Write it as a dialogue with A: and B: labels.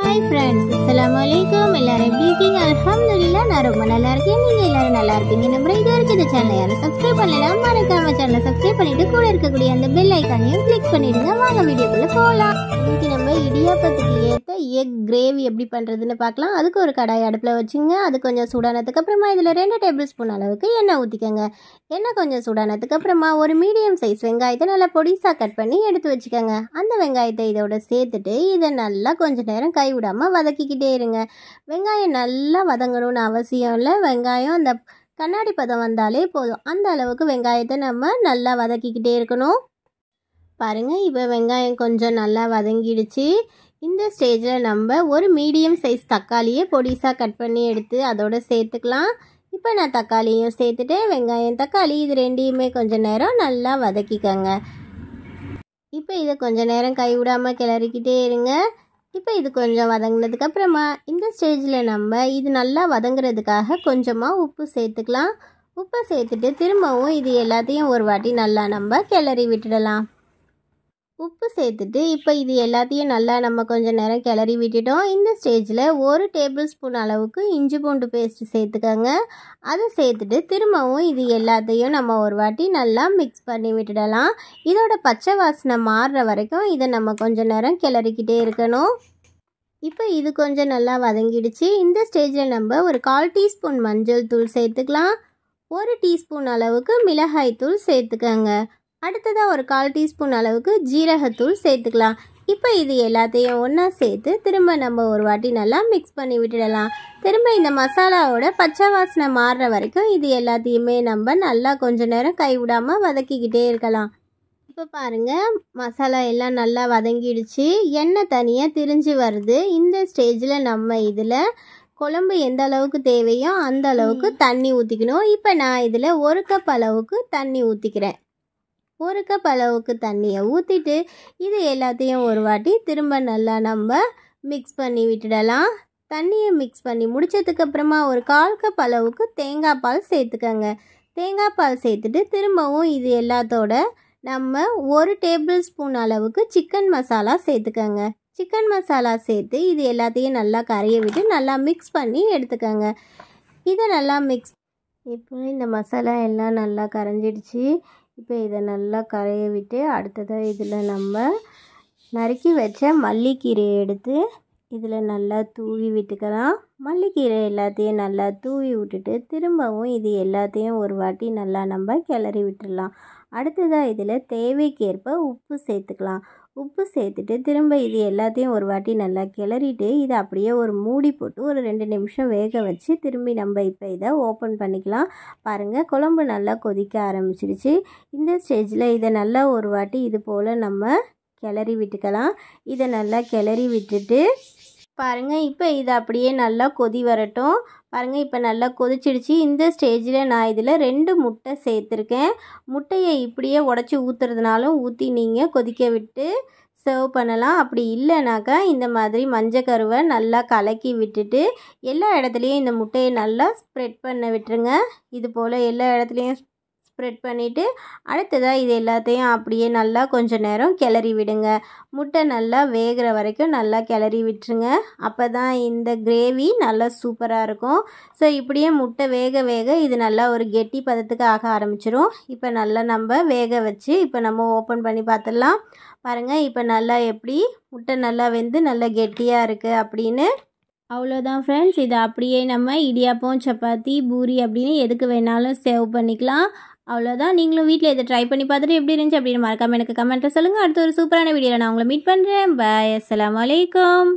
A: Hi friends அஸ்லாம் வலைக்கம் எல்லாரும் எப்படி இருக்கீங்க? அலமதுல்லா நான் ரொம்ப நல்லா இருக்கேன். நீங்கள் எல்லாரும் நல்லா இருப்பீங்க. நம்புறேன் இதாக வரைக்கும் இந்த சேனலை யாரும் சப்ஸ்கிரைப் பண்ணலாம் மறக்காம சேனலை சப்ஸ்கிரைப் பண்ணிட்டு கூட இருக்கக்கூடிய அந்த பெல் ஐக்கானையும் கிளிக் பண்ணிடுங்க. வாங்க வீடியோக்குள்ளே போகலாம் இன்னைக்கு நம்ம இடியாப்பத்துக்கு ஏற்ற எக் கிரேவி எப்படி பண்ணுறதுன்னு பார்க்கலாம். அதுக்கு ஒரு கடாய் அடுப்பில் வச்சுங்க. அது கொஞ்சம் சூடானதுக்கு அப்புறமா இதில் ரெண்டு டேபிள் ஸ்பூன் அளவுக்கு எண்ணெய் ஊற்றிக்கோங்க எண்ணெய் கொஞ்சம் சூடானதுக்கு அப்புறமா ஒரு மீடியம் சைஸ் வெங்காயத்தை நல்லா பொடிசாக கட் பண்ணி எடுத்து வச்சுக்கோங்க. அந்த வெங்காயத்தை இதோட சேர்த்துட்டு இதை நல்லா கொஞ்சம் நேரம் கைவிடாமல் வதக்கிக்கிட்டே இருங்க. வெங்காயம் நல்லா வதங்கணும்னு அவசியம் இல்லை. வெங்காயம் அந்த கண்ணாடி பதம் வந்தாலே போதும். அந்த அளவுக்கு வெங்காயத்தை நம்ம நல்லா வதக்கிக்கிட்டே இருக்கணும். பாருங்கள் இப்போ வெங்காயம் கொஞ்சம் நல்லா வதங்கிடுச்சு. இந்த ஸ்டேஜில் நம்ம ஒரு மீடியம் சைஸ் தக்காளியை பொடிசாக கட் பண்ணி எடுத்து அதோட சேர்த்துக்கலாம். இப்போ நான் தக்காளியும் சேர்த்துட்டு வெங்காயம் தக்காளி இது ரெண்டையுமே கொஞ்சம் நேரம் நல்லா வதக்கிக்கோங்க. இப்போ இதை கொஞ்சம் நேரம் கை விடாமல் கிளறிக்கிட்டே இருங்க. இப்போ இது கொஞ்சம் வதங்கினதுக்கு அப்புறமா இந்த ஸ்டேஜில் நம்ம இது நல்லா வதங்குறதுக்காக கொஞ்சமாக உப்பு சேர்த்துக்கலாம். உப்பை சேர்த்துட்டு திரும்பவும் இது எல்லாத்தையும் ஒரு வாட்டி நல்லா நம்ம கிளறி விட்டுடலாம். உப்பு சேர்த்துட்டு இப்போ இது எல்லாத்தையும் நல்லா நம்ம கொஞ்சம் நேரம் கிளறி விட்டுட்டோம். இந்த ஸ்டேஜில் ஒரு டேபிள் ஸ்பூன் அளவுக்கு இஞ்சி பூண்டு பேஸ்ட்டு சேர்த்துக்கோங்க. அதை சேர்த்துட்டு திரும்பவும் இது எல்லாத்தையும் நம்ம ஒரு வாட்டி நல்லா மிக்ஸ் பண்ணி விட்டுடலாம். இதோட பச்சை வாசனை மாறுற வரைக்கும் இதை நம்ம கொஞ்சம் நேரம் கிளறிக்கிட்டே இருக்கணும். இப்போ இது கொஞ்சம் நல்லா வதங்கிடுச்சு. இந்த ஸ்டேஜில் நம்ம ஒரு கால் டீஸ்பூன் மஞ்சள் தூள் சேர்த்துக்கலாம். ஒரு டீஸ்பூன் அளவுக்கு மிளகாய் தூள் சேர்த்துக்கோங்க. அடுத்ததாக ஒரு கால் டீஸ்பூன் அளவுக்கு ஜீரகத்தூள் சேர்த்துக்கலாம். இப்போ இது எல்லாத்தையும் ஒன்றா சேர்த்து திரும்ப நம்ம ஒரு வாட்டி நல்லா மிக்ஸ் பண்ணி விட்டுடலாம். திரும்ப இந்த மசாலாவோட பச்சை வாசனை மாறுற வரைக்கும் இது எல்லாத்தையுமே நம்ம நல்லா கொஞ்ச நேரம் கைவிடாமல் வதக்கிக்கிட்டே இருக்கலாம். இப்போ பாருங்கள் மசாலா எல்லாம் நல்லா வதங்கிடுச்சு. எண்ணெய் தனியாக திரிஞ்சு வருது. இந்த ஸ்டேஜில் நம்ம இதில் குழம்பு எந்த அளவுக்கு தேவையோ அந்த அளவுக்கு தண்ணி ஊற்றிக்கணும் இப்போ நான் இதில் ஒரு கப் அளவுக்கு தண்ணி ஊற்றிக்கிறேன் ஒரு கப் அளவுக்கு தண்ணியை ஊற்றிட்டு இது எல்லாத்தையும் ஒரு வாட்டி திரும்ப நல்லா நம்ம மிக்ஸ் பண்ணி விட்டுடலாம். தண்ணியை மிக்ஸ் பண்ணி முடிச்சதுக்கப்புறமா ஒரு கால் கப் அளவுக்கு தேங்காய் பால் சேர்த்துக்கோங்க. தேங்காய் பால் சேர்த்துட்டு திரும்பவும் இது எல்லாத்தோட நம்ம ஒரு டேபிள் ஸ்பூன் அளவுக்கு சிக்கன் மசாலா சேர்த்துக்கோங்க. சிக்கன் மசாலா சேர்த்து இது எல்லாத்தையும் நல்லா கரைய விட்டு நல்லா மிக்ஸ் பண்ணி எடுத்துக்கோங்க. இதை நல்லா மிக்ஸ் இப்போ இந்த மசாலா எல்லாம் நல்லா கரைஞ்சிடுச்சு. இப்போ இதை நல்லா கரைய விட்டு அடுத்ததாக இதில் நம்ம நறுக்கி வச்ச மல்லிக்கீரையை எடுத்து இதில் நல்லா தூவி விட்டுக்கலாம். மல்லிக்கீரை எல்லாத்தையும் நல்லா தூவி விட்டுட்டு திரும்பவும் இது எல்லாத்தையும் ஒரு வாட்டி நல்லா நம்ம கிளறி விட்டுடலாம். அடுத்ததாக இதில் தேவைக்கேற்ப உப்பு சேர்த்துக்கலாம். உப்பு சேர்த்துட்டு திரும்ப இது எல்லாத்தையும் ஒரு வாட்டி நல்லா கிளறிட்டு இதை அப்படியே ஒரு மூடி போட்டு ஒரு ரெண்டு நிமிஷம் வேக வச்சு திரும்பி நம்ம இப்போ இதை ஓப்பன் பண்ணிக்கலாம். பாருங்கள் குழம்பு நல்லா கொதிக்க ஆரம்பிச்சிருச்சு. இந்த ஸ்டேஜில் இதை நல்லா ஒரு வாட்டி இது போல் நம்ம கிளறி விட்டுக்கலாம். இதை நல்லா கிளறி விட்டுட்டு பாருங்கள் இப்போ இதை அப்படியே நல்லா கொதி வரட்டும். பாருங்கள் இப்போ நல்லா கொதிச்சிடுச்சு. இந்த ஸ்டேஜில் நான் இதில் ரெண்டு முட்டை சேர்த்துருக்கேன். முட்டையை இப்படியே உடச்சி ஊற்றுறதுனாலும் ஊற்றி நீங்கள் கொதிக்க விட்டு சர்வ் பண்ணலாம். அப்படி இல்லைனாக்கா இந்த மாதிரி மஞ்சள் கருவை நல்லா கலக்கி விட்டுட்டு எல்லா இடத்துலையும் இந்த முட்டையை நல்லா ஸ்ப்ரெட் பண்ண விட்டுருங்க. இது போல் எல்லா இடத்துலையும் ஸ்ப்ரெட் பண்ணிவிட்டு அடுத்ததாக இது எல்லாத்தையும் அப்படியே நல்லா கொஞ்சம் நேரம் கிளறி விடுங்க. முட்டை நல்லா வேகிற வரைக்கும் நல்லா கிளறி விட்டுருங்க. அப்போ தான் இந்த கிரேவி நல்லா சூப்பராக இருக்கும். ஸோ இப்படியே முட்டை வேக வேக இது நல்லா ஒரு கெட்டி பதத்துக்கு ஆக ஆரம்பிச்சிடும் இப்போ நல்லா நம்ம வேக வச்சு இப்போ நம்ம ஓப்பன் பண்ணி பார்த்துடலாம் பாருங்கள் இப்போ நல்லா எப்படி முட்டை நல்லா வெந்து நல்லா கெட்டியாக இருக்குது அப்படின்னு. அவ்வளோதான் ஃப்ரெண்ட்ஸ் இதை அப்படியே நம்ம இடியாப்பம் சப்பாத்தி பூரி அப்படின்னு எதுக்கு வேணாலும் சேவ் பண்ணிக்கலாம். அவ்வளோதான் நீங்களும் வீட்டில் இதை ட்ரை பண்ணி பார்த்துட்டு எப்படி இருந்துச்சு அப்படின்னு மறக்காமல் எனக்கு கமெண்ட்டில் சொல்லுங்கள் அடுத்த ஒரு சூப்பரான வீடியோவில் நான் உங்களை மீட் பண்ணுறேன் பாய் அஸ்லாம் வலைக்கம்